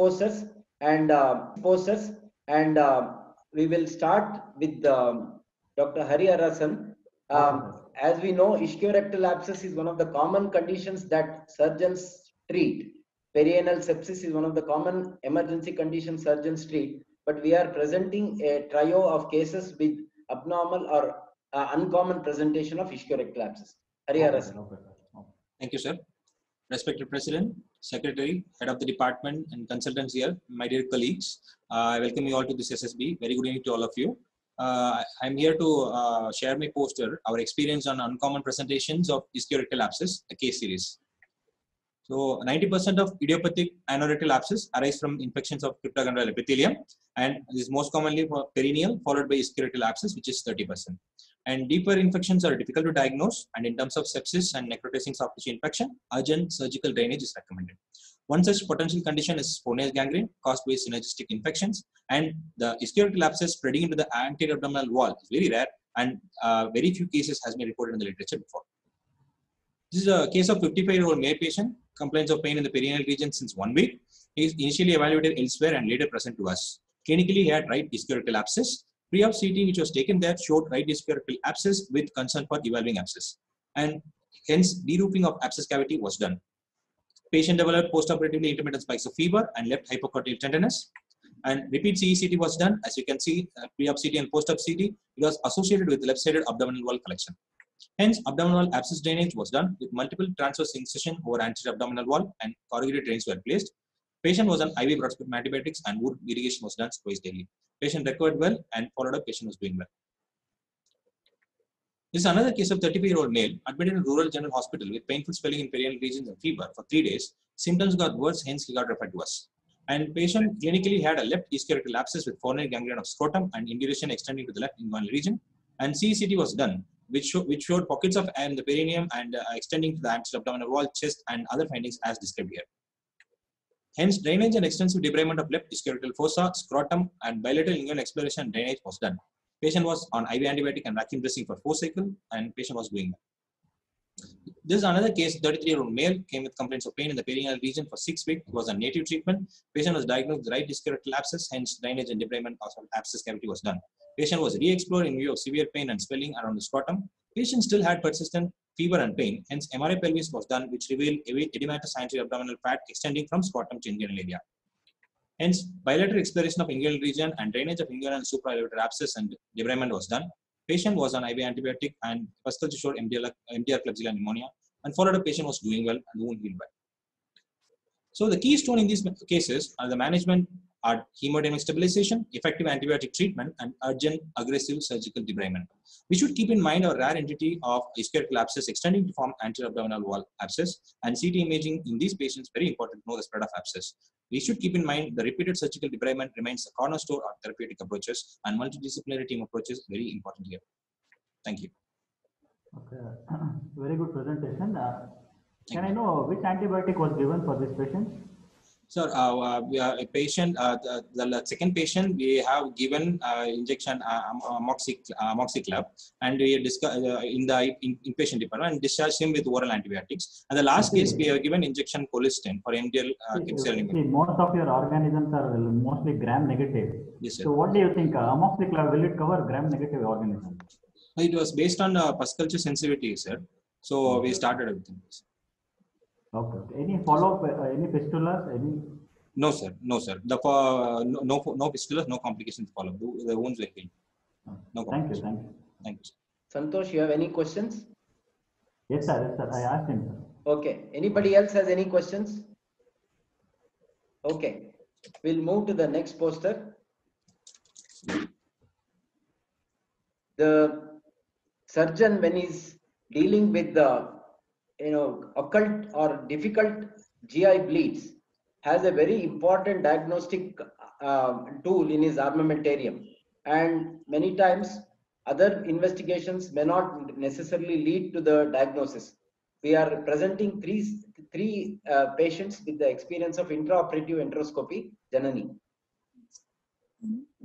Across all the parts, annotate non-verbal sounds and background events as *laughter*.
posters and uh, posters and uh, we will start with um, Dr. Hari Arasan. Um, as we know, ischiorectal abscess is one of the common conditions that surgeons treat. Perianal sepsis is one of the common emergency conditions surgeons treat. But we are presenting a trio of cases with abnormal or uh, uncommon presentation of ischiorectal abscess. Hari Arasan. Thank you, sir. Respected President, Secretary, Head of the Department, and consultants here, my dear colleagues, uh, I welcome you all to this SSB. Very good evening to all of you. Uh, I'm here to uh, share my poster, our experience on uncommon presentations of ischiorectal abscess, a case series. So 90% of idiopathic anorectal abscess arise from infections of cryptoglandular epithelium, and this is most commonly for perineal, followed by ischiorectal abscess, which is 30%. And deeper infections are difficult to diagnose, and in terms of sepsis and necrotizing soft tissue infection, urgent surgical drainage is recommended. One such potential condition is spinous gangrene caused by synergistic infections, and the ischiorectal abscess spreading into the anterior abdominal wall is very rare, and uh, very few cases has been reported in the literature before. This is a case of 55-year-old male patient, complains of pain in the perineal region since one week. He is initially evaluated elsewhere and later present to us. Clinically, he had right ischiorectal abscess. Pre-op CT, which was taken there, showed right ischiorectal abscess with concern for evolving abscess. And hence, deroofing of abscess cavity was done. Patient developed postoperatively intermittent spikes of fever and left hypocortical tenderness. And repeat CECT was done. As you can see, uh, pre-op CT and post-op CT, it was associated with left-sided abdominal wall collection. Hence, abdominal abscess drainage was done with multiple transverse incision over anterior abdominal wall and corrugated drains were placed. Patient was on IV broad-spectrum antibiotics and wound irrigation was done twice daily. Patient recovered well and followed up patient was doing well. This is another case of 35-year-old male admitted in rural general hospital with painful swelling in perineal regions and fever for three days. Symptoms got worse, hence he got referred to us. And patient clinically had a left ischiorectal abscess with coronary gangrene of scrotum and induration extending to the left inguinal region. And CECT was done, which, show, which showed pockets of air in the perineum and uh, extending to the abdominal wall, chest, and other findings as described here. Hence, drainage and extensive debridement of left ischiorectal fossa, scrotum, and bilateral inguinal exploration drainage was done. Patient was on IV antibiotic and vacuum dressing for four cycle, and patient was doing well. This is another case, 33-year-old male came with complaints of pain in the perineal region for six weeks. It was a native treatment. Patient was diagnosed with right ischiorectal abscess, hence drainage and debridement of abscess cavity was done. Patient was re-explored in view of severe pain and swelling around the scrotum. Patient still had persistent fever and pain, hence MRI pelvis was done, which revealed edematous anterior abdominal fat extending from scrotum to inguinal area. Hence, bilateral exploration of inguinal region and drainage of inguinal and supralevator abscess and debridement was done. Patient was on IV antibiotic and culture showed MDR, MDR Klebsiella pneumonia and followed up patient was doing well and wound healed well. So the keystone in these cases are the management are hemodynamic stabilization, effective antibiotic treatment, and urgent aggressive surgical debridement. We should keep in mind our rare entity of ischiorectal abscess extending to form anterior abdominal wall abscess and CT imaging in these patients very important to know the spread of abscess. We should keep in mind the repeated surgical debridement remains the cornerstone of therapeutic approaches and multidisciplinary team approaches very important here. Thank you. Okay, *clears throat* very good presentation. Uh, can I know which antibiotic was given for this patient? Sir, uh, uh, we are a patient, uh, the, the, second patient, we have given uh, injection uh, amoxi, amoxiclav and we discuss uh, in the in, inpatient department and discharged him with oral antibiotics. And the last case, we have given injection colistin for MDR uh, See, most of your organisms are mostly gram negative. Yes, sir. So what do you think? amoxiclav, will it cover gram negative organisms? It was based on uh, pus culture sensitivity, sir. So okay. we started with everything. Okay. Any follow-up? Uh, any fistulas? Any? No, sir. No, sir. The uh, no, no no fistulas, no complications follow. The, the wounds were healed. No thank you. Thank you. Thank you. Santosh, you have any questions? Yes, sir. Yes, sir. I asked him. Sir. Okay. Anybody else has any questions? Okay. We'll move to the next poster. The surgeon, when he's dealing with the you know occult or difficult GI bleeds has a very important diagnostic uh, tool in his armamentarium and many times other investigations may not necessarily lead to the diagnosis. We are presenting three, three uh, patients with the experience of intraoperative endoscopy, Janani.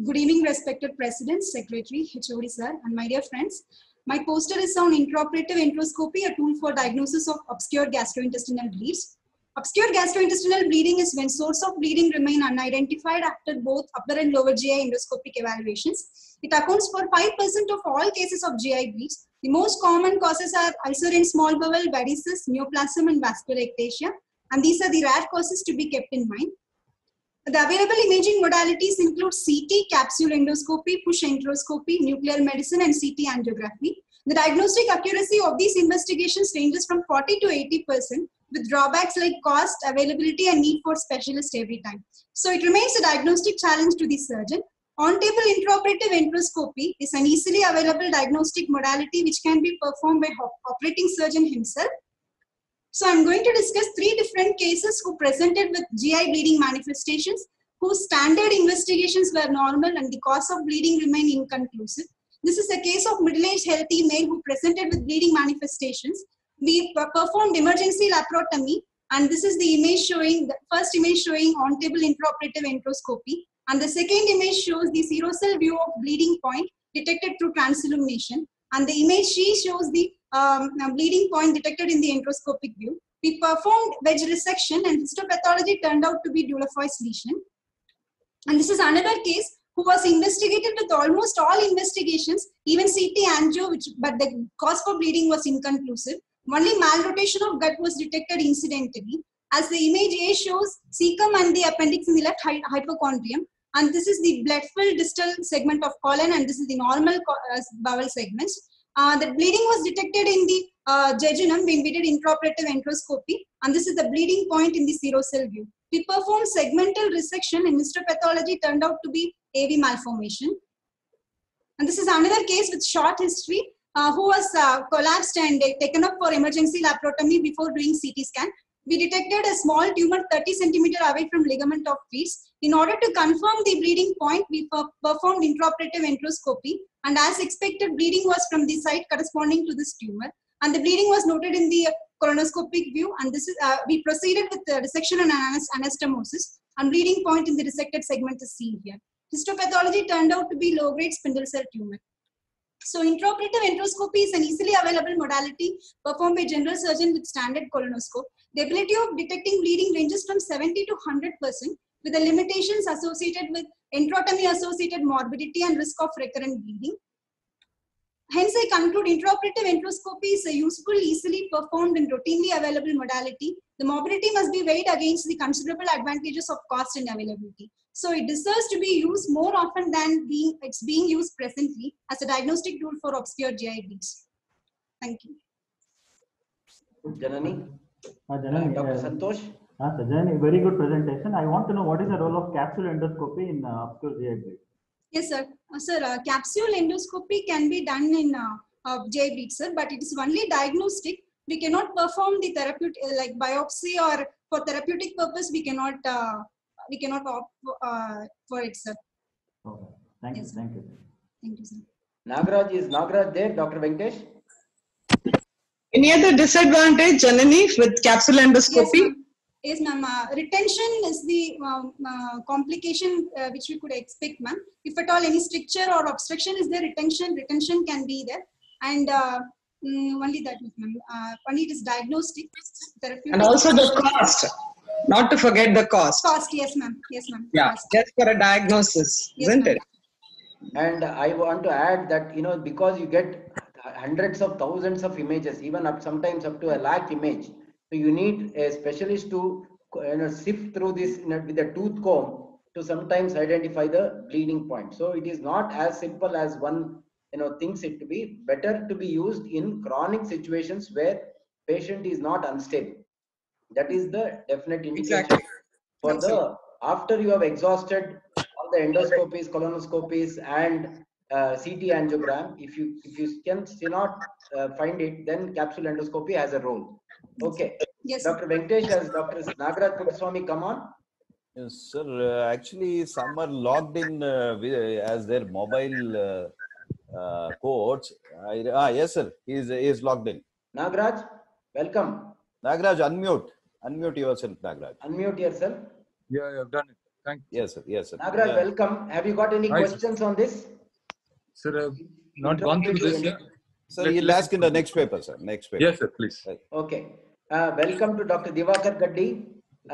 Good evening, respected President, Secretary, HOD sir, and my dear friends. My poster is on intraoperative enteroscopy, a tool for diagnosis of obscure gastrointestinal bleeds. Obscure gastrointestinal bleeding is when source of bleeding remain unidentified after both upper and lower GI endoscopic evaluations. It accounts for 5% of all cases of GI bleeds. The most common causes are ulcer in small bowel, varices, neoplasm, and vascular ectasia. And these are the rare causes to be kept in mind. The available imaging modalities include CT, capsule endoscopy, push enteroscopy, nuclear medicine, and CT angiography. The diagnostic accuracy of these investigations ranges from 40 to 80 percent, with drawbacks like cost, availability, and need for specialist every time. So it remains a diagnostic challenge to the surgeon. On-table intraoperative endoscopy is an easily available diagnostic modality which can be performed by operating surgeon himself. So I'm going to discuss three different cases who presented with GI bleeding manifestations, whose standard investigations were normal and the cause of bleeding remained inconclusive. This is a case of middle-aged healthy male who presented with bleeding manifestations. We performed emergency laparotomy and this is the image showing, the first image showing on-table intraoperative endoscopy and the second image shows the serosal view of bleeding point detected through transillumination and the image C shows the um, bleeding point detected in the endoscopic view. We performed wedge resection and histopathology turned out to be Dieulafoy's lesion. And this is another case who was investigated with almost all investigations, even CT angio, which, but the cause for bleeding was inconclusive. Only malrotation of gut was detected incidentally. As the image A shows, cecum and the appendix in the left hy- hypochondrium. And this is the blood-filled distal segment of colon, and this is the normal uh, bowel segments. Uh, the bleeding was detected in the uh, jejunum when we did intraoperative enteroscopy, and this is the bleeding point in the serosal view. We performed segmental resection and histopathology turned out to be AV malformation. And this is another case with short history uh, who was uh, collapsed and taken up for emergency laparotomy before doing CT scan. We detected a small tumor 30 centimeter away from ligament of Treitz. In order to confirm the bleeding point, we per- performed intraoperative enteroscopy and as expected, bleeding was from the site corresponding to this tumor. And the bleeding was noted in the colonoscopic view and this is, uh, we proceeded with the resection and anas- anastomosis and bleeding point in the resected segment is seen here. Histopathology turned out to be low-grade spindle cell tumor. So intraoperative endoscopy is an easily available modality performed by general surgeon with standard colonoscope. The ability of detecting bleeding ranges from 70 to 100 percent with the limitations associated with enterotomy associated morbidity and risk of recurrent bleeding. Hence, I conclude intraoperative enteroscopy is a useful, easily performed and routinely available modality. The morbidity must be weighed against the considerable advantages of cost and availability. So it deserves to be used more often than being it's being used presently as a diagnostic tool for obscure GI bleeds. Thank you. Janani, Uh, Janani, Dr. uh, Santosh. Uh, so Janani, very good presentation. I want to know what is the role of capsule endoscopy in uh, obscure GI bleed? Yes, sir. Uh, sir, uh, capsule endoscopy can be done in uh, uh, GI bleed, sir, but it is only diagnostic. We cannot perform the therapeutic, uh, like biopsy or for therapeutic purpose, we cannot, uh, we cannot opt uh, for it, sir. Okay. Thank you. Yes. Thank you. Thank you, sir. Nagraj, is Nagraj there? Dr. Venkatesh? Any other disadvantage, Janani, with capsule Yes, endoscopy? ma'am. Yes, ma'am. Uh, retention is the um, uh, complication uh, which we could expect, ma'am. If at all any stricture or obstruction is there, retention, retention can be there. And uh, mm, only that, ma'am. Uh, only it is diagnostic. Therapeutic. And also the cost, not to forget the cost. Cost, yes, ma'am. Yes, ma'am. Yeah, Cost. just for a diagnosis, Yes, isn't it? And I want to add that, you know, because you get hundreds of thousands of images, even up sometimes up to a lakh image. So you need a specialist to you know, sift through this know, with a tooth comb to sometimes identify the bleeding point. So it is not as simple as one you know thinks it to be. Better to be used in chronic situations where patient is not unstable. That is the definite indication Exactly. for That's the after you have exhausted all the endoscopies, colonoscopies, and uh, CT angiogram. If you if you can still not uh, find it, then capsule endoscopy has a role. Okay, Yes. Dr. Venkatesh has Dr. Nagaraj Puttaswamy come on. Yes, sir. Uh, actually, some are logged in uh, with, as their mobile uh, uh, codes. I, ah, yes, sir. He is, he is logged in. Nagaraj, welcome. Nagraj, unmute. Unmute yourself, Nagraj. Unmute yourself. Yeah, I've done it. Thank you. Yes, sir. Yes, sir. Nagaraj, Yeah. welcome. Have you got any Hi, sir. questions on this? Sir, I've not gone through this yet. Sir, you'll ask in the next paper, sir. Next paper. Yes, sir, please. Okay. Uh, welcome to Dr. Divakar Gaddi.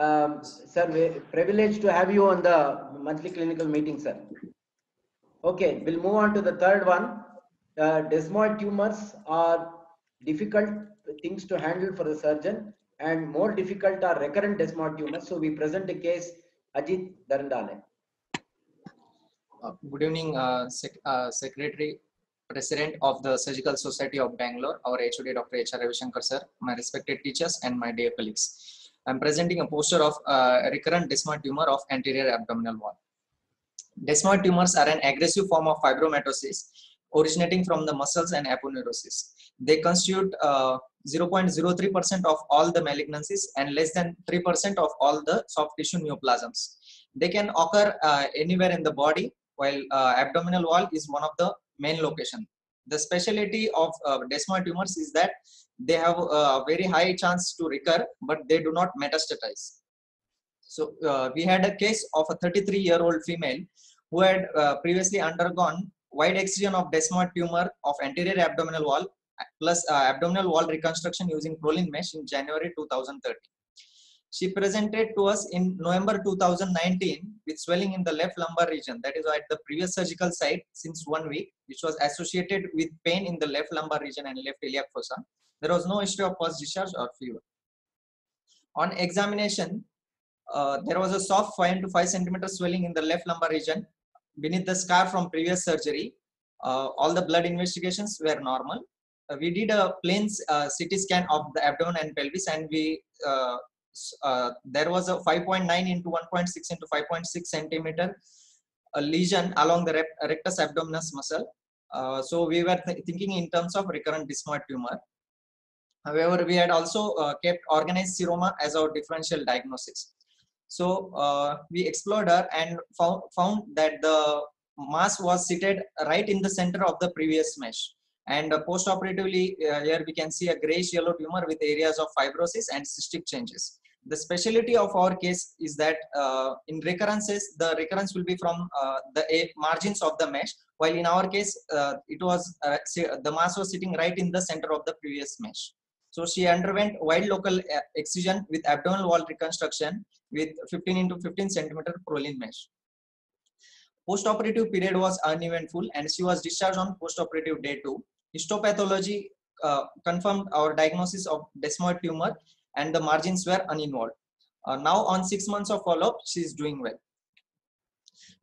Um, sir, we privileged to have you on the monthly clinical meeting, sir. Okay, we'll move on to the third one. Uh, desmoid tumors are difficult things to handle for the surgeon and more difficult are recurrent desmoid tumors. So we present a case, Ajit Darandale. Uh, good evening, uh, Sec uh, Secretary, President of the Surgical Society of Bangalore, our HOD Dr. H.R. Ravishankar sir, my respected teachers and my dear colleagues. I'm presenting a poster of uh, recurrent desmoid tumor of anterior abdominal wall. Desmoid tumors are an aggressive form of fibromatosis originating from the muscles and aponeurosis. They constitute 0.03% of all the malignancies and less than 3% of all the soft tissue neoplasms. They can occur uh, anywhere in the body while uh, abdominal wall is one of the main location. The specialty of uh, desmoid tumors is that they have a very high chance to recur, but they do not metastatize. So uh, we had a case of a 33 year old female who had uh, previously undergone wide excision of desmoid tumor of anterior abdominal wall plus uh, abdominal wall reconstruction using Prolene mesh in January 2013. She presented to us in November 2019 with swelling in the left lumbar region, that is at the previous surgical site since one week, which was associated with pain in the left lumbar region and left iliac fossa. There was no history of post discharge or fever. On examination, uh, there was a soft 5 to 5 centimeter swelling in the left lumbar region beneath the scar from previous surgery. Uh, all the blood investigations were normal. Uh, we did a plain CT scan of the abdomen and pelvis, and we uh, there was a 5.9 into 1.6 into 5.6 centimeter a lesion along the rectus abdominis muscle. Uh, so we were th thinking in terms of recurrent desmoid tumor. However, we had also uh, kept organized seroma as our differential diagnosis. So uh, we explored her and found, found that the mass was seated right in the center of the previous mesh. And uh, post-operatively, uh, here we can see a grayish yellow tumor with areas of fibrosis and cystic changes. The specialty of our case is that uh, in recurrences, the recurrence will be from the margins of the mesh, while in our case, it was the mass was sitting right in the center of the previous mesh. So she underwent wide local excision with abdominal wall reconstruction with 15 into 15 centimeter Prolene mesh. Post-operative period was uneventful and she was discharged on post-operative day two. Histopathology uh, confirmed our diagnosis of desmoid tumor and the margins were uninvolved. Uh, now on six months of follow-up, she is doing well.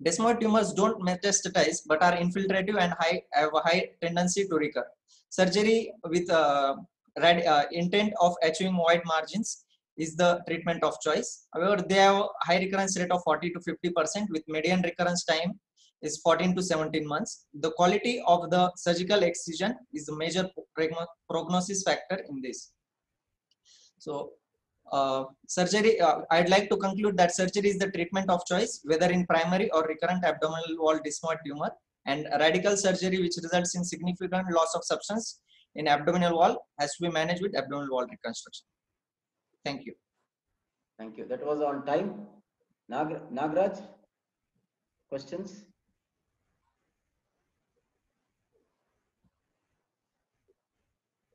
Desmoid tumors don't metastatize but are infiltrative and high, have a high tendency to recur. Surgery with uh, uh, intent of achieving wide margins is the treatment of choice. However, they have a high recurrence rate of 40 to 50% with median recurrence time is 14 to 17 months. The quality of the surgical excision is a major prognosis factor in this. So uh, surgery, uh, I'd like to conclude that surgery is the treatment of choice, whether in primary or recurrent abdominal wall desmoid tumor and radical surgery which results in significant loss of substance in abdominal wall has to be managed with abdominal wall reconstruction. Thank you. Thank you. That was on time. Nag Nagraj, questions?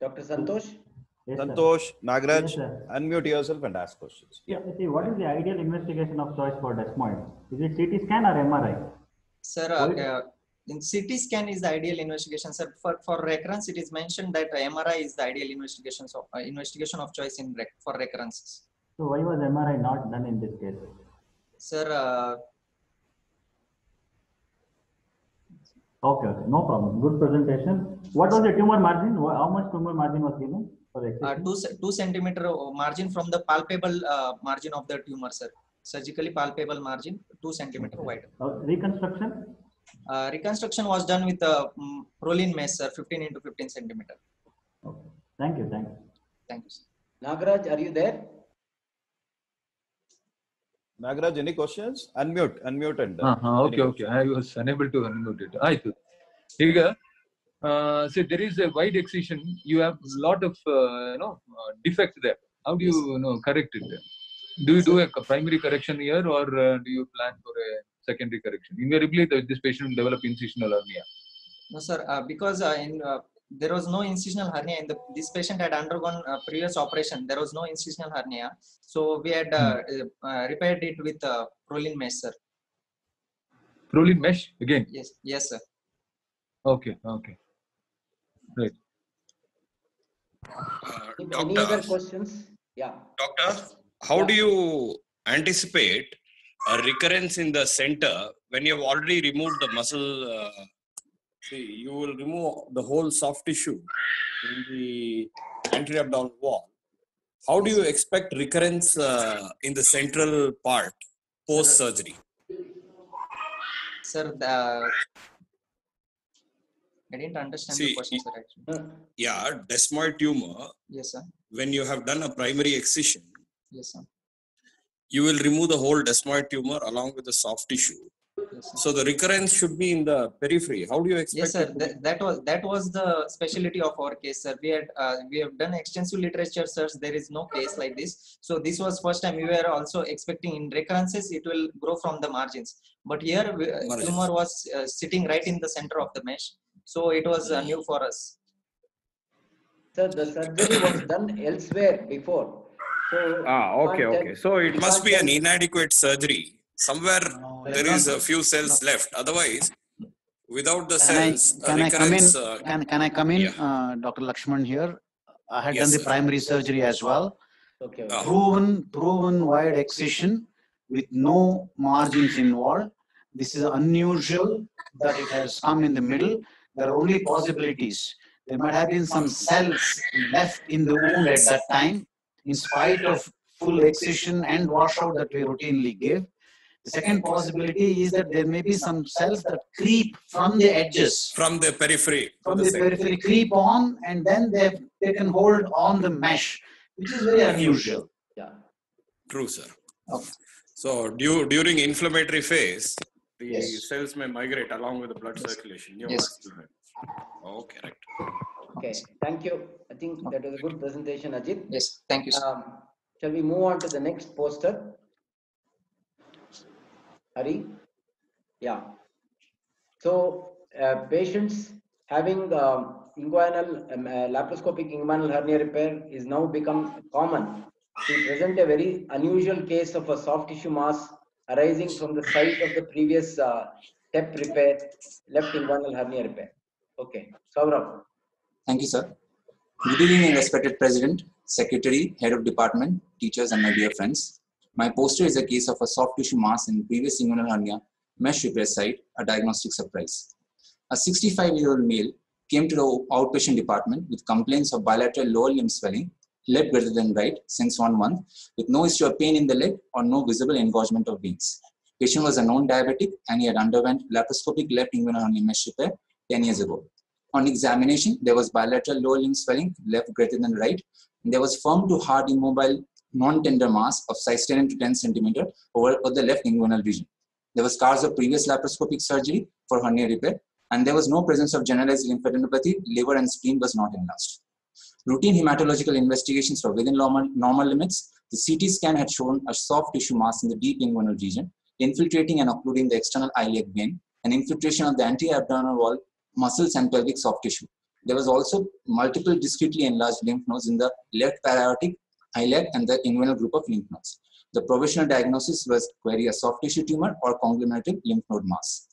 Dr. Santosh? Yes, sir. Santosh, Nagraj, Yes, unmute yourself and ask questions. Yeah, see, what is the ideal investigation of choice for desmoid? Is it CT scan or MRI? Sir, uh, uh, in CT scan is the ideal investigation, sir. For, for recurrence, it is mentioned that MRI is the ideal investigation of uh, investigation of choice in rec for recurrences. So why was MRI not done in this case? Sir, uh, Okay, okay, no problem. Good presentation. What was the tumor margin? How much tumor margin was given for the uh, two two centimeter margin from the palpable uh, margin of the tumor, sir. Surgically palpable margin, two centimeter wide. Uh, Reconstruction? Uh, reconstruction was done with a um, Prolene mesh, sir, 15 into 15 centimeter. Okay. Thank you, thank you. Thank you. Sir. Nagraj, are you there? Nagraj, any questions? Unmute, unmute and. uh, ಹಾ, ಹಾ, any okay, okay. I was unable to unmute it. ಆಯ್ತು ಈಗ uh, so there is a wide excision. You have lot of uh, you know uh, defect there. How do you, you know correct it? Do you do a co- primary correction here, or uh, do you plan for a secondary correction? Invariably, the, this patient will develop incisional hernia. No, sir, uh, because uh, in uh, there was no incisional hernia in the this patient had undergone uh, previous operation there was no incisional hernia so we had uh, uh, repaired it with uh, Prolene mesh sir Prolene mesh again. yes yes sir Okay, okay. Right. Uh, Any any other doctor, questions? Yeah. doctor, how Yeah. do you anticipate a recurrence in the center when you have already removed the muscle? See, you will remove the whole soft tissue in the anterior abdominal wall. How do you expect recurrence uh, in the central part post surgery? sir the, i didn't understand the question sir actually Uh, Yeah, desmoid tumor, yes sir when you have done a primary excision, yes sir you will remove the whole desmoid tumor along with the soft tissue. Yes sir So the recurrence should be in the periphery. How do you expect? yes sir it to that, that was that was the specialty of our case sir we had uh, we have done extensive literature search there is no case like this so this was first time we were also expecting in recurrences it will grow from the margins but here we- uh, Margins. tumor was uh, sitting right in the center of the mesh so it was uh, new for us Sir, the surgery was done elsewhere before. So. Ah, okay, okay. So it must be an inadequate surgery. Somewhere there is a few cells left. Otherwise, without the Can I, cells, a can I come in? uh, Can, can I come in? yeah. Uh, Dr. Lakshman here. I had Yes, done the sir. primary surgery as well. Okay. Ah. Proven, proven wide excision with no margins involved. This is unusual that it has come in the middle. There are only possibilities. There might have been some cells left in the wound at that time, in spite of full excision and washout that we routinely give. The second possibility is that there may be some cells that creep from the edges from the periphery. to from the the center. periphery creep on and then they they can hold on the mesh, which is very unusual. Yeah. True, sir. Okay. So du- during inflammatory phase, the Yes. cells may migrate along with the blood circulation. Yes. Neovascular. Okay, right. Okay, thank you. I think that was a good presentation, Ajit. yes thank you sir. Um, shall we move on to the next poster? Hari? Yeah. So, uh, patients having um, inguinal, um, uh, laparoscopic inguinal hernia repair is now become common. We present a very unusual case of a soft tissue mass arising from the site of the previous uh, step repair, left inguinal hernia repair. Okay, Saurabh. Thank you, sir. Good evening, respected President, Secretary, Head of Department, teachers, and my dear friends. My poster is a case of a soft tissue mass in previous inguinal hernia mesh repair site, a diagnostic surprise. A 65-year-old male came to the outpatient department with complaints of bilateral lower limb swelling, left greater than right, since one month, with no history of pain in the leg or no visible engorgement of veins. Patient was a known diabetic and he had underwent laparoscopic left inguinal hernia mesh repair 10 years ago. On examination, there was bilateral lower limb swelling, left greater than right. And there was firm to hard immobile non-tender mass of size 10 to 10 centimeter over, the left inguinal region. There was scars of previous laparoscopic surgery for hernia repair, and there was no presence of generalized lymphadenopathy. Liver and spleen was not enlarged. Routine hematological investigations were within normal, normal limits. The CT scan had shown a soft tissue mass in the deep inguinal region, infiltrating and occluding the external iliac vein, and infiltration of the anterior abdominal wall, muscles, and pelvic soft tissue. There was also multiple discretely enlarged lymph nodes in the left paraortic, iliac, and the inguinal group of lymph nodes. The provisional diagnosis was query a soft tissue tumor or conglomerative lymph node mass.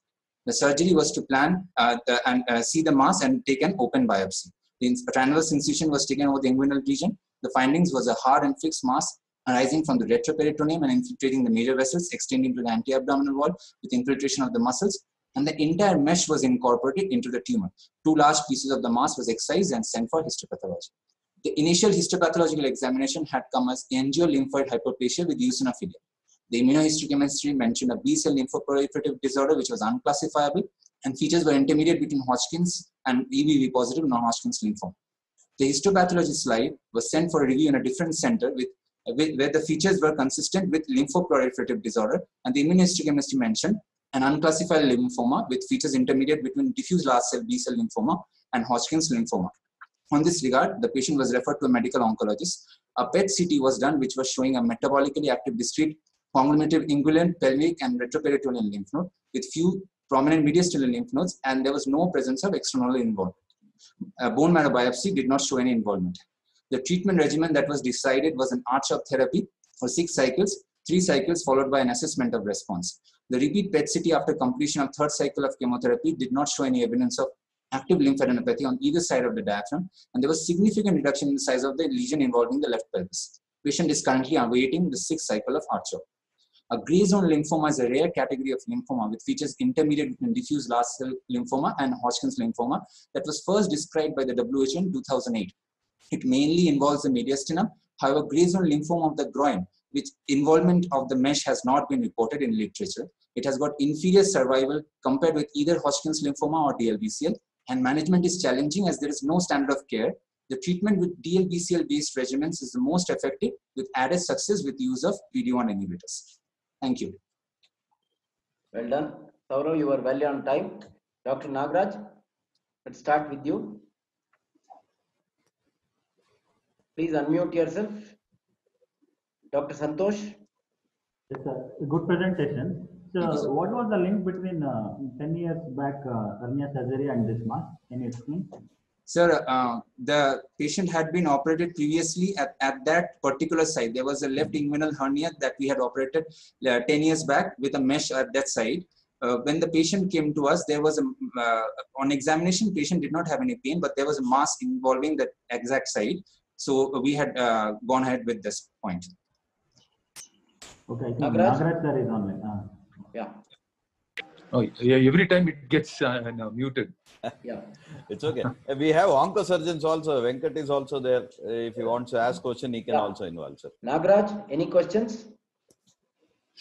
The surgery was to plan uh, the, and uh, see the mass and take an open biopsy. The transverse incision was taken over the inguinal region. The findings was a hard and fixed mass arising from the retroperitoneum and infiltrating the major vessels, extending to the anti-abdominal wall with infiltration of the muscles, and the entire mesh was incorporated into the tumor. Two large pieces of the mass was excised and sent for histopathology. The initial histopathological examination had come as angiolymphoid hyperplasia with eosinophilia. The immunohistochemistry mentioned a B-cell lymphoproliferative disorder which was unclassifiable and features were intermediate between Hodgkin's and EBV positive non-Hodgkin's lymphoma. The histopathology slide was sent for review in a different center with, with where the features were consistent with lymphoproliferative disorder and the immunohistochemistry mentioned an unclassified lymphoma with features intermediate between diffuse large cell B-cell lymphoma and Hodgkin's lymphoma. On this regard, the patient was referred to a medical oncologist. A PET CT was done, which was showing a metabolically active discrete conglomerative inguinal, pelvic, and retroperitoneal lymph node with few prominent mediastinal lymph nodes, and there was no presence of external involvement. uh, bone marrow biopsy did not show any involvement. The treatment regimen that was decided was an R-CHOP therapy for six cycles, three cycles followed by an assessment of response. The repeat PET CT after completion of third cycle of chemotherapy did not show any evidence of active lymphadenopathy on either side of the diaphragm, and there was significant reduction in the size of the lesion involving the left pelvis. Patient is currently awaiting the sixth cycle of R-CHOP. A gray zone lymphoma is a rare category of lymphoma which features intermediate between diffuse large cell lymphoma and Hodgkin's lymphoma that was first described by the WHO in 2008. It mainly involves the mediastinum. However, gray zone lymphoma of the groin, which involvement of the mesh has not been reported in literature. It has got inferior survival compared with either Hodgkin's lymphoma or DLBCL, and management is challenging as there is no standard of care. The treatment with DLBCL based regimens is the most effective with added success with use of PD-1 inhibitors. Thank you. Well done. Saurav, you were well on time. Dr. Nagraj, let's start with you. Please unmute yourself. Dr. Santosh. It's a good presentation. So what was the link between uh, 10 years back uh, hernia surgery and this mass? Can you explain? Sir, uh, the patient had been operated previously at, at that particular site. There was a left inguinal hernia that we had operated uh, 10 years back with a mesh at that site. Uh, when the patient came to us, there was a, uh, on examination, patient did not have any pain, but there was a mass involving that exact site. So we had uh, gone ahead with this point. Okay, I think Nagraj? Nagraj sir is online. Yeah, Oh, yeah, every time it gets uh, no, muted. yeah. *laughs* It's okay. We have oncosurgeons also. Venkat is also there. Uh, If he wants to ask question, he can Yeah. also involve, sir. Nagraj, any questions?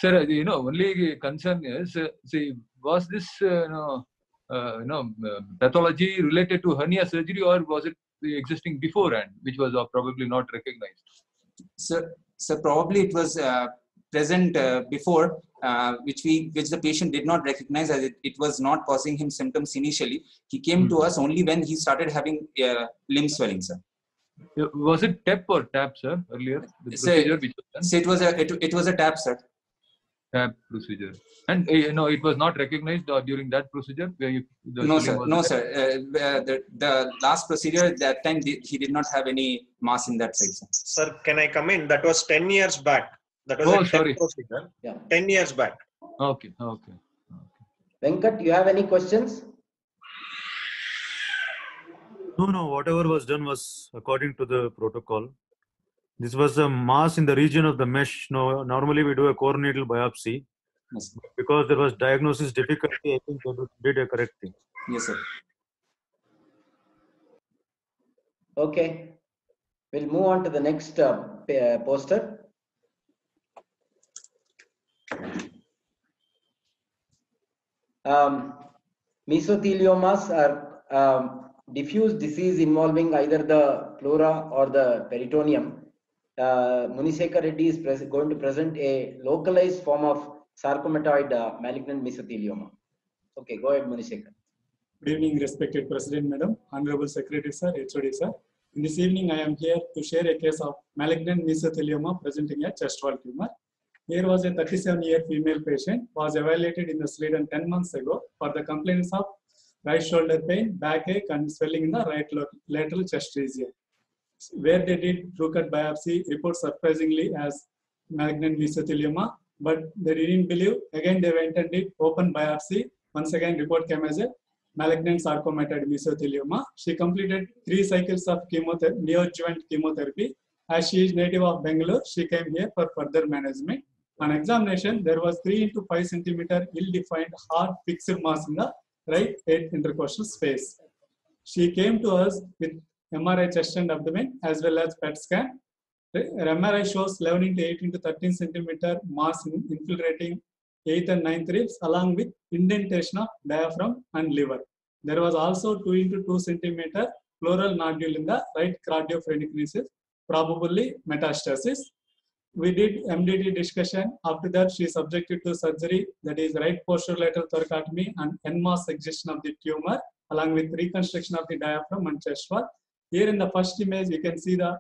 Sir, uh, you know, only concern is, uh, see, was this, uh, you know, uh, you know, uh, pathology related to hernia surgery or was it existing beforehand, which was uh, probably not recognized? So, so probably it was uh, present uh, before, uh, which we which the patient did not recognize as it, it was not causing him symptoms initially. He came to us only when he started having uh, limb swelling, sir. Uh, Was it tap or TAP, sir, earlier? The Say- procedure which was done? So it was a it, it was a tap, sir. TAP procedure. And, uh, you know, it was not recognized uh, during that procedure? Where you, the No, sir. No, sir. Uh, uh, the, the last procedure that time, he did not have any mass in that side, sir. Sir, can I come in? That was 10 years back. That was Oh, a sorry. procedure. Yeah. 10 years back. Okay, okay. Venkat, you have any questions? No, no, whatever was done was according to the protocol. This was a mass in the region of the mesh. No, normally we do a core needle biopsy. Yes. Because there was diagnosis difficulty, I think they did a correct thing. Yes, sir. Okay. We'll move on to the next uh, uh, poster. Um, mesotheliomas are um, diffuse disease involving either the pleura or the peritoneum. Uh, Munisekar Reddy is going to present a localized form of sarcomatoid uh, malignant mesothelioma. Okay, go ahead, Munisekar. Good evening, respected President Madam, Honorable Secretary Sir, HOD Sir. In this evening, I am here to share a case of malignant mesothelioma presenting a chest wall tumor. Here was a 37-year female patient was evaluated in the Sweden 10 months ago for the complaints of right shoulder pain, backache, and swelling in the right lateral chest region. Where they did Tru-Cut biopsy, report surprisingly as malignant mesothelioma, but they didn't believe. Again, they went and did open biopsy. Once again, report came as a malignant sarcomatoid mesothelioma. She completed three cycles of neoadjuvant chemotherapy. As she is native of Bangalore, she came here for further management. On examination, there was 3 into 5 centimeter ill-defined hard fixed mass in the right eight intercostal space. She came to us with MRI chest and abdomen as well as PET scan. The MRI shows 11 into 8 into 13 centimeter mass in- infiltrating 8th and 9th ribs along with indentation of diaphragm and liver. There was also 2 into 2 centimeter pleural nodule in the right cardiophrenic recess, probably metastasis. We did MDT discussion. After that, she subjected to surgery, that is right posterolateral thoracotomy and en masse excision of the tumor, along with reconstruction of the diaphragm and chest wall. Here in the first image, you can see the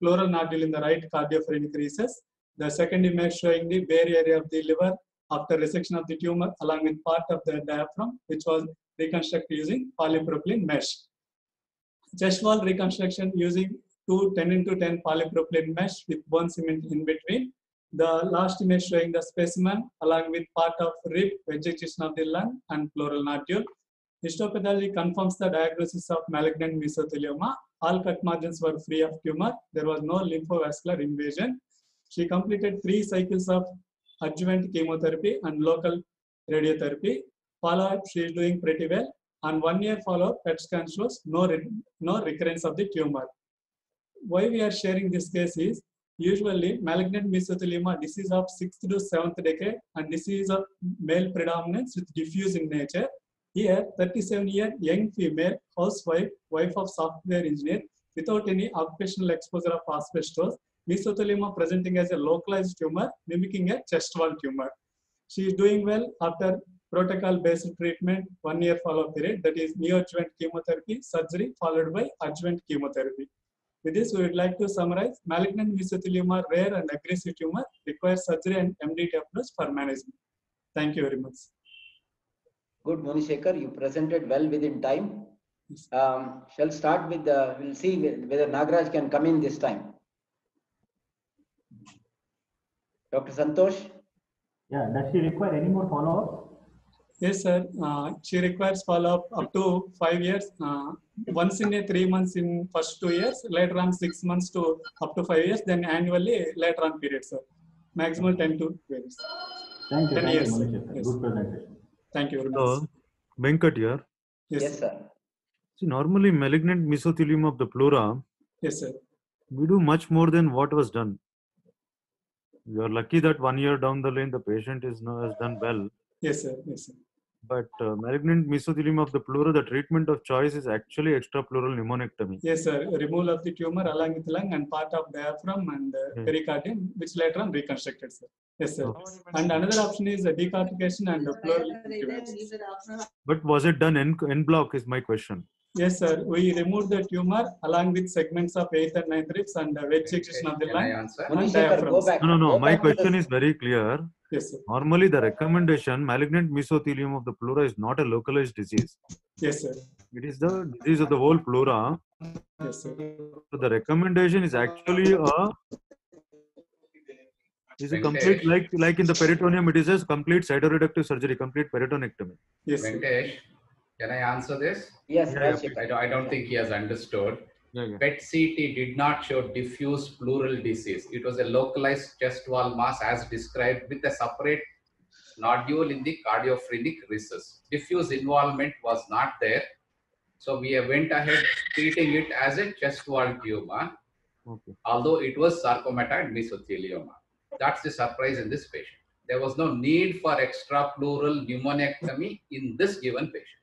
pleural nodule in the right cardiophrenic recess. The second image showing the bare area of the liver after resection of the tumor, along with part of the diaphragm, which was reconstructed using polypropylene mesh. chest wall reconstruction using two 10 into 10 polypropylene mesh with bone cement in between. The last image showing the specimen along with part of rib, vegetation of the lung, and pleural nodule. Histopathology confirms the diagnosis of malignant mesothelioma. All cut margins were free of tumor. There was no lymphovascular invasion. She completed three cycles of adjuvant chemotherapy and local radiotherapy. Follow-up, she is doing pretty well. On one year follow-up, PET scan shows no, no recurrence of the tumor. Why we are sharing this case is usually malignant mesothelioma disease of sixth to seventh decade and disease of male predominance with diffuse in nature. Here, 37 year young female housewife, wife of software engineer without any occupational exposure of asbestos, mesothelioma presenting as a localized tumor mimicking a chest wall tumor. She is doing well after protocol based treatment, one year follow up period, that is neoadjuvant chemotherapy, surgery followed by adjuvant chemotherapy. With this, we would like to summarize malignant mesothelioma, rare and aggressive tumor, requires surgery and MDT approach for management. Thank you very much. Good, Monishekhar, you presented well within time. Um, shall start with the, we'll see whether Nagraj can come in this time. Dr. Santosh? Yeah, does she require any more follow-up? Yes, sir. Uh, she requires follow-up up to five years. Uh, once in a three months in first two years, later on six months to up to five years, then annually later on period, sir. Maximum 10 to 12 years. Thank you, 10 thank you, years, sir. Monishekhar. Yes. Good presentation. Thank you very much. So, Venkat here. Yes, sir. See, normally malignant mesothelioma of the pleura, Yes, sir. we do much more than what was done. You are lucky that one year down the lane the patient is now has done well. Yes, sir. Yes, sir. But uh, malignant mesothelioma of the pleura, the treatment of choice is actually extrapleural pneumonectomy. Yes, sir. Removal of the tumor along with lung and part of diaphragm and uh, pericardium, which later on reconstructed, sir. Yes, sir. Okay. And another option is uh, decortication and uh, pleural tumors. But was it done in, en bloc is my question. Yes, sir. We removed the tumor along with segments of eighth and ninth ribs and uh, wedge section of the Can I lung. answer? and Monishekhar, go back. No, no, no. Go My back question is very clear. Yes, sir. Normally, the recommendation malignant mesothelioma of the pleura is not a localized disease. Yes, sir. It is the disease of the whole pleura. Yes, sir. So the recommendation is actually a is a complete like like in the peritoneum. It is a complete cytoreductive surgery, complete peritonectomy. Yes, sir. Venkatesh, can I answer this? Yes, Yeah, I don't, I don't think he has understood. Yeah, yeah. PET CT did not show diffuse pleural disease. It was a localized chest wall mass as described with a separate nodule in the cardiophrenic recess. Diffuse involvement was not there. So we went ahead treating it as a chest wall tumor, Okay. although it was sarcomatoid mesothelioma. That's the surprise in this patient. There was no need for extrapleural pneumonectomy in this given patient.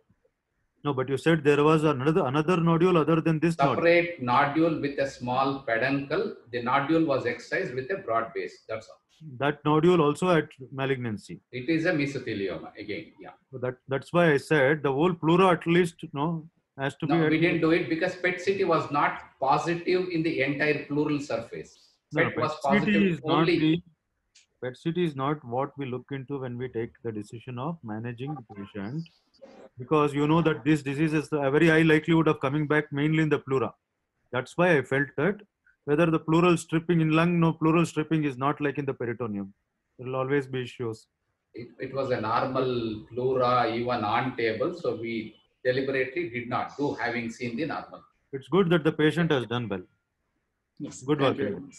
No, but you said there was another another nodule other than this nodule. separate nodule with a small peduncle. The nodule was excised with a broad base. That's all. That nodule also had malignancy. It is a mesothelioma again. Yeah. So that that's why I said the whole pleura at least no has to No, be. we didn't do it because PET CT was not positive in the entire pleural surface. No, PET no, was positive is not only. the PET CT is not what we look into when we take the decision of managing the patient, because you know that this disease is a very high likelihood of coming back mainly in the pleura. That's why I felt that whether the pleural stripping in lung, no pleural stripping is not like in the peritoneum. There will always be issues. It, it was a normal pleura even on table, so we deliberately did not do having seen the normal. It's good that the patient has done well. Yes, Good work. you very much.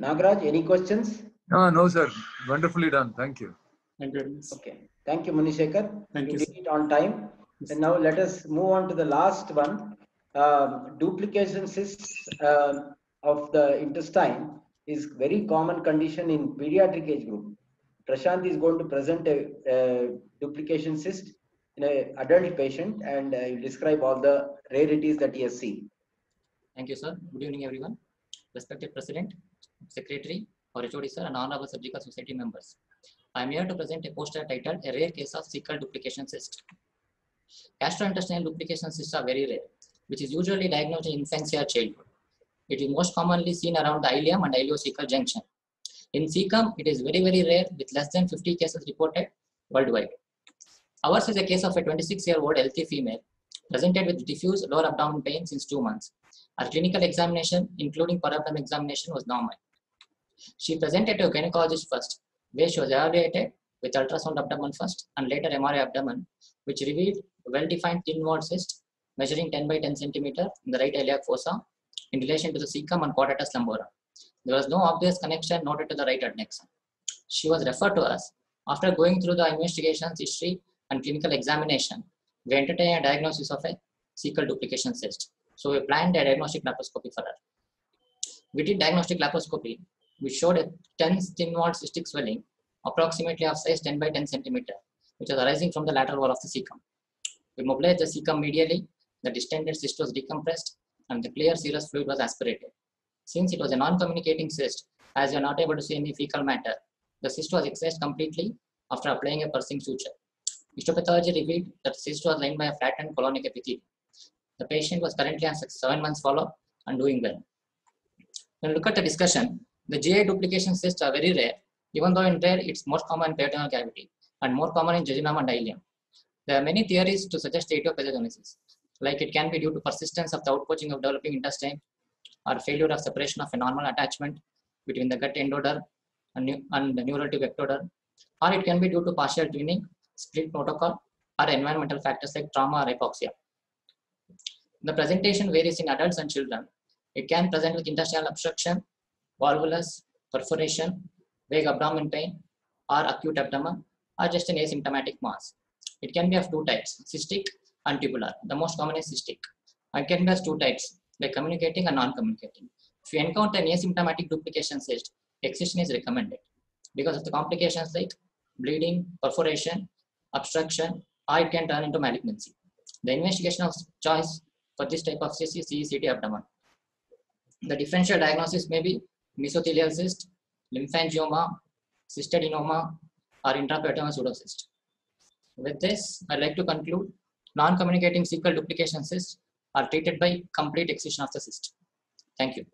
Nagraj, any questions? No, no, sir. Wonderfully done. Thank you. Thank you very much. Okay. Thank you, Monishekhar. Thank you you, did it on time. And now let us move on to the last one. Um, duplication cysts um, of the intestine is very common condition in pediatric age group. Prashant is going to present a, a duplication cyst in an adult patient and uh, he'll describe all the rarities that he has seen. Thank you, sir. Good evening, everyone. Respected President, Secretary, or HOD, sir, and Honorable Surgical Society members. I am here to present a poster titled A Rare Case of Cecal Duplication Cyst. Gastrointestinal duplication cysts are very rare, which is usually diagnosed in infancy or childhood. It is most commonly seen around the ileum and ileocecal junction. In cecum, it is very, very rare with less than 50 cases reported worldwide. Ours is a case of a 26-year-old healthy female presented with diffuse lower abdomen pain since two months. Her clinical examination, including per abdomen examination, was normal. She presented to a gynecologist first, she was evaluated with ultrasound abdomen first and later MRI abdomen, which revealed well-defined thin wall cyst measuring 10 by 10 centimeter in the right iliac fossa in relation to the cecum and quadratus lumborum. There was no obvious connection noted to the right adnexum. She was referred to us after going through the investigations history and clinical examination. We entertained a diagnosis of a cecal duplication cyst. So we planned a diagnostic laparoscopy for her. We did diagnostic laparoscopy. We showed a 10 thin wall cystic swelling, approximately of size 10 by 10 centimeter, which was arising from the lateral wall of the cecum. We mobilized the cecum medially. The distended cyst was decompressed and the clear serous fluid was aspirated. Since it was a non-communicating cyst, as you are not able to see any fecal matter, the cyst was excised completely after applying a pursing suture. Histopathology revealed that the cyst was lined by a flattened colonic epithelium. The patient was currently on seven months follow-up and doing well. When you look at the discussion, the GI duplication cysts are very rare, even though in rare it's more common in peritoneal cavity and more common in jejunum and ileum. There are many theories to suggest etiopathogenesis, like it can be due to persistence of the outpouching of developing intestine or failure of separation of a normal attachment between the gut endoderm and, and the neural tube ectoderm, or it can be due to partial twinning, split notochord, or environmental factors like trauma or hypoxia. The presentation varies in adults and children. It can present with intestinal obstruction, volvulus, perforation, vague abdomen pain, or acute abdomen, or just an asymptomatic mass. It can be of two types, cystic and tubular. The most common is cystic. It can be of two types, like communicating and non-communicating. If you encounter an asymptomatic duplication cyst, excision is recommended because of the complications like bleeding, perforation, obstruction, or it can turn into malignancy. The investigation of choice for this type of cyst is CECT abdomen. The differential diagnosis may be mesothelial cyst, lymphangioma, cystadenoma, or intraperitoneal pseudocyst. With this, I'd like to conclude non-communicating cecal duplication cysts are treated by complete excision of the cyst. Thank you.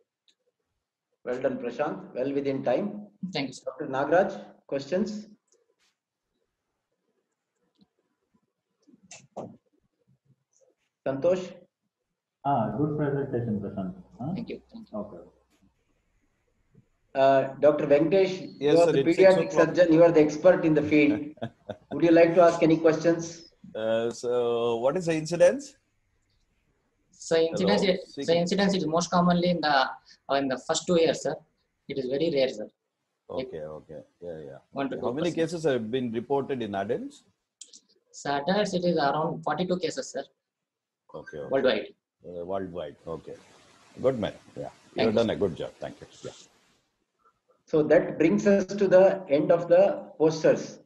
Well done, Prashant. Well within time. Thank you, sir. Dr. Nagraj, questions? Santosh? Ah, good presentation, Prashant. Huh? Thank you. Thank you. Okay. Uh, Dr. Venkatesh, you are sir, the pediatric surgeon, you are the expert in the field. *laughs* Would you like to ask any questions? Uh, so, what is the incidence? So incidence, Hello, is- so incidence is most commonly in the uh, in the first two years, sir. It is very rare, sir. Okay, okay, yeah, yeah. One to How many percent. cases have been reported in adults? So adults, it is around 42 cases, sir, Okay, okay. worldwide. Uh, worldwide, okay. Good man. Yeah, you've you, done a good job. Thank you. Yeah. So that brings us to the end of the posters.